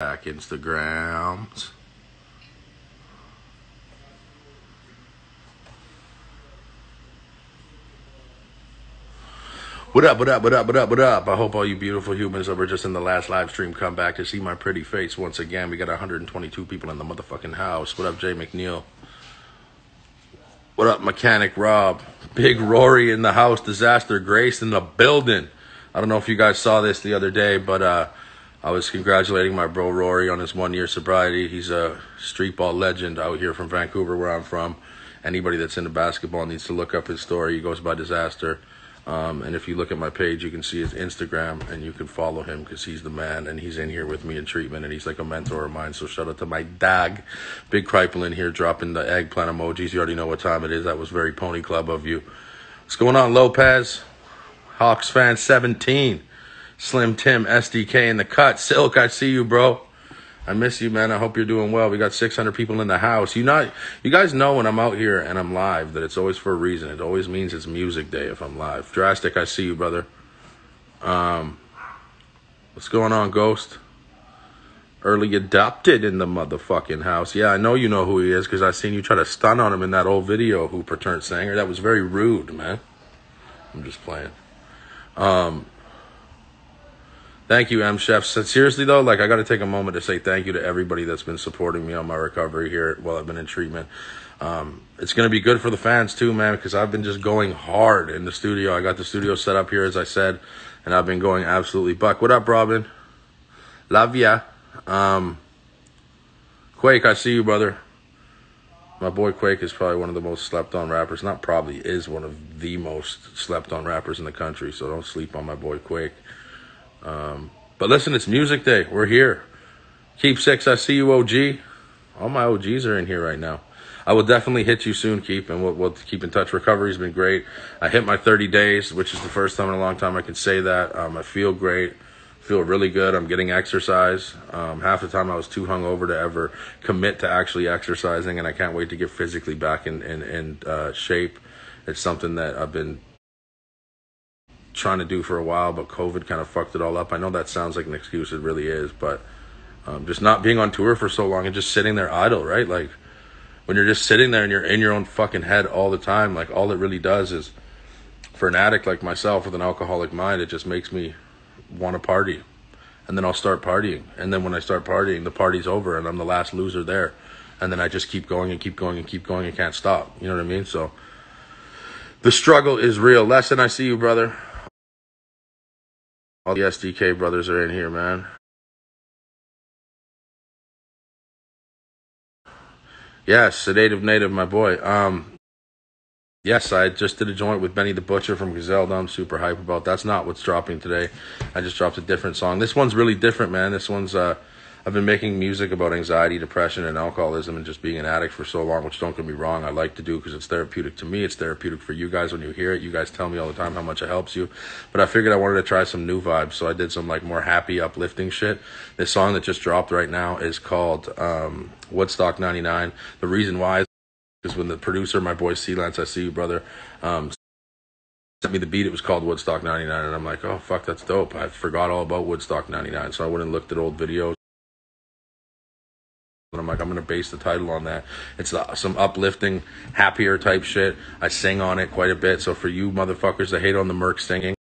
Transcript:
back Instagrams. What up, what up, what up, what up, what up? I hope all you beautiful humans that were just in the last live stream come back to see my pretty face once again. We got 122 people in the motherfucking house. What up, Jay McNeil? What up, Mechanic Rob? Big Rory in the house. Disaster Grace in the building. I don't know if you guys saw this the other day, but uh, I was congratulating my bro Rory on his one year sobriety. He's a street ball legend out here from Vancouver, where I'm from. Anybody that's into basketball needs to look up his story. He goes by Disaster. Um, and if you look at my page, you can see his Instagram and you can follow him because he's the man and he's in here with me in treatment and he's like a mentor of mine. So shout out to my dog, Big Kripel in here dropping the eggplant emojis. You already know what time it is. That was very Pony Club of you. What's going on, Lopez? Hawks fan 17. Slim Tim, SDK in the cut. Silk, I see you, bro. I miss you, man. I hope you're doing well. We got 600 people in the house. You not, you guys know when I'm out here and I'm live that it's always for a reason. It always means it's music day if I'm live. Drastic, I see you, brother. Um, what's going on, Ghost? Early adopted in the motherfucking house. Yeah, I know you know who he is because I seen you try to stun on him in that old video. Who turned Sanger? That was very rude, man. I'm just playing. Um, Thank you, M Chef. Seriously though, like I got to take a moment to say thank you to everybody that's been supporting me on my recovery here while I've been in treatment. Um, it's gonna be good for the fans too, man, because I've been just going hard in the studio. I got the studio set up here, as I said, and I've been going absolutely buck. What up, Robin? Love ya. Um, Quake, I see you, brother. My boy Quake is probably one of the most slept on rappers. Not probably, is one of the most slept on rappers in the country. So don't sleep on my boy Quake. Um, but listen, it's music day. We're here. Keep six. I see you, OG. All my OGs are in here right now. I will definitely hit you soon, Keep, and we'll, we'll keep in touch. Recovery's been great. I hit my 30 days, which is the first time in a long time I can say that. Um, I feel great. Feel really good. I'm getting exercise. Um, half the time I was too hungover to ever commit to actually exercising, and I can't wait to get physically back in in, in uh, shape. It's something that I've been trying to do for a while, but COVID kind of fucked it all up. I know that sounds like an excuse, it really is, but um, just not being on tour for so long and just sitting there idle, right? Like when you're just sitting there and you're in your own fucking head all the time, like all it really does is for an addict like myself with an alcoholic mind, it just makes me want to party. And then I'll start partying. And then when I start partying, the party's over and I'm the last loser there. And then I just keep going and keep going and keep going and can't stop. You know what I mean? So the struggle is real. Lesson, I see you, brother. All the SDK brothers are in here, man. Yes, sedative native, native, my boy. Um, yes, I just did a joint with Benny the Butcher from Griselda. I'm super hype about. That's not what's dropping today. I just dropped a different song. This one's really different, man. This one's uh I've been making music about anxiety, depression, and alcoholism, and just being an addict for so long. Which don't get me wrong, I like to do because it's therapeutic to me. It's therapeutic for you guys when you hear it. You guys tell me all the time how much it helps you. But I figured I wanted to try some new vibes, so I did some like more happy, uplifting shit. This song that just dropped right now is called um, Woodstock '99. The reason why is when the producer, my boy C Lance, I see you, brother. Um, sent me the beat. It was called Woodstock 99. And I'm like, oh, fuck, that's dope. I forgot all about Woodstock 99. So I went and looked at old videos. I'm like, I'm gonna base the title on that. It's uh, some uplifting, happier type shit. I sing on it quite a bit. So for you motherfuckers that hate on the Merc singing,